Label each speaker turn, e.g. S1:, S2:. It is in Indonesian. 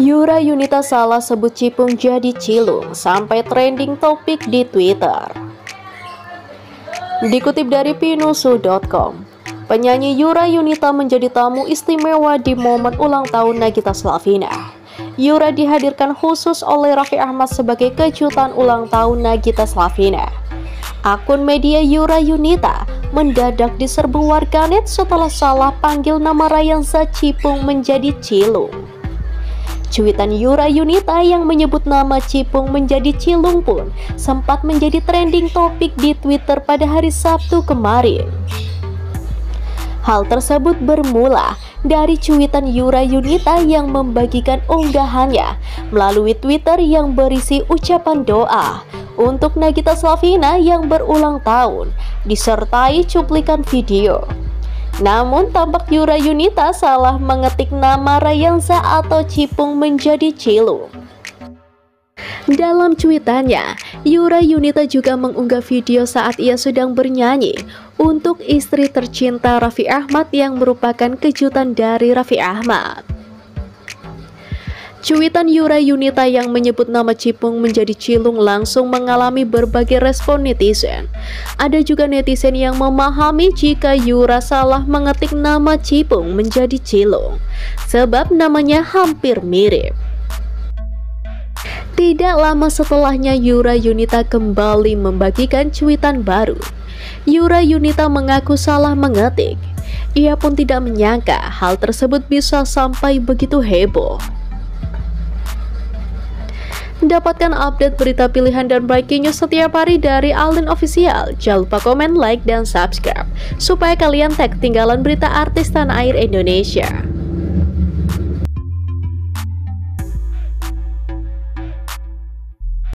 S1: Yura Yunita salah sebut Cipung jadi Cilung sampai trending topik di Twitter. Dikutip dari pinusu.com, penyanyi Yura Yunita menjadi tamu istimewa di momen ulang tahun Nagita Slavina. Yura dihadirkan khusus oleh Raffi Ahmad sebagai kejutan ulang tahun Nagita Slavina. Akun media Yura Yunita mendadak diserbu warganet setelah salah panggil nama Rayansa Cipung menjadi Cilung. Cuitan Yura Yunita yang menyebut nama Cipung menjadi Cilung pun sempat menjadi trending topik di Twitter pada hari Sabtu kemarin. Hal tersebut bermula dari cuitan Yura Yunita yang membagikan unggahannya melalui Twitter yang berisi ucapan doa untuk Nagita Slavina yang berulang tahun, disertai cuplikan video. Namun tampak Yura Yunita salah mengetik nama Rayansa atau Cipung menjadi Cilu. Dalam cuitannya, Yura Yunita juga mengunggah video saat ia sedang bernyanyi untuk istri tercinta Raffi Ahmad yang merupakan kejutan dari Raffi Ahmad. Cuitan Yura Yunita yang menyebut nama Cipung menjadi Cilung langsung mengalami berbagai respon netizen. Ada juga netizen yang memahami jika Yura salah mengetik nama Cipung menjadi Cilung, sebab namanya hampir mirip. Tidak lama setelahnya Yura Yunita kembali membagikan cuitan baru. Yura Yunita mengaku salah mengetik. Ia pun tidak menyangka hal tersebut bisa sampai begitu heboh. Dapatkan update berita pilihan dan breaking news setiap hari dari Alden Official. Jangan lupa komen, like, dan subscribe supaya kalian tak ketinggalan berita artis tanah air Indonesia.